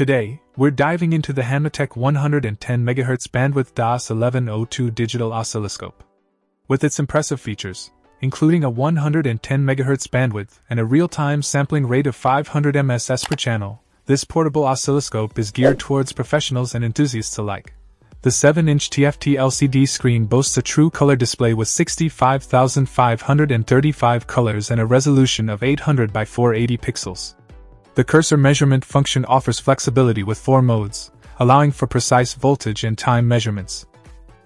Today, we're diving into the Hanmatek 110 MHz bandwidth DOS 1102 digital oscilloscope. With its impressive features, including a 110 MHz bandwidth and a real-time sampling rate of 500 MSS per channel, this portable oscilloscope is geared towards professionals and enthusiasts alike. The 7-inch TFT LCD screen boasts a true color display with 65,535 colors and a resolution of 800 by 480 pixels. The cursor measurement function offers flexibility with four modes, allowing for precise voltage and time measurements.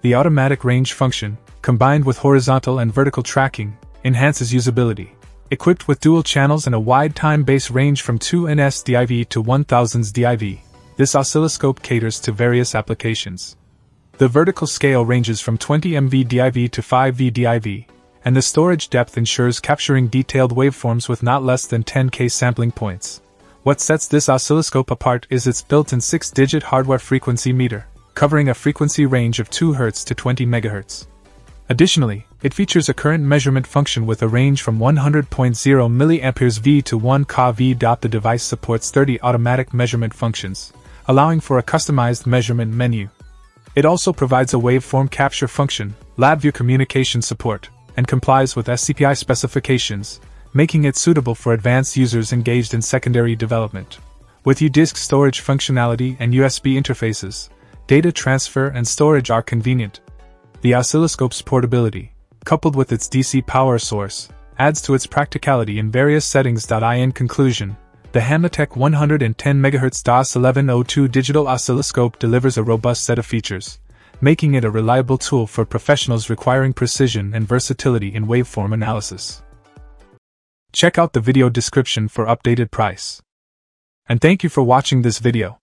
The automatic range function, combined with horizontal and vertical tracking, enhances usability. Equipped with dual channels and a wide time base range from 2 ns DIV to 1000s DIV, this oscilloscope caters to various applications. The vertical scale ranges from 20 MV DIV to 5V DIV, and the storage depth ensures capturing detailed waveforms with not less than 10K sampling points. What sets this oscilloscope apart is its built-in 6-digit hardware frequency meter, covering a frequency range of 2 Hz to 20 MHz. Additionally, it features a current measurement function with a range from 100.0 mA V to 1 kV. The device supports 30 automatic measurement functions, allowing for a customized measurement menu. It also provides a waveform capture function, LabVIEW communication support, and complies with SCPI specifications, making it suitable for advanced users engaged in secondary development. With U-Disk storage functionality and USB interfaces, data transfer and storage are convenient. The oscilloscope's portability, coupled with its DC power source, adds to its practicality in various settings. In conclusion, the Hanmatek 110 MHz DOS 1102 digital oscilloscope delivers a robust set of features, making it a reliable tool for professionals requiring precision and versatility in waveform analysis. Check out the video description for updated price. And thank you for watching this video.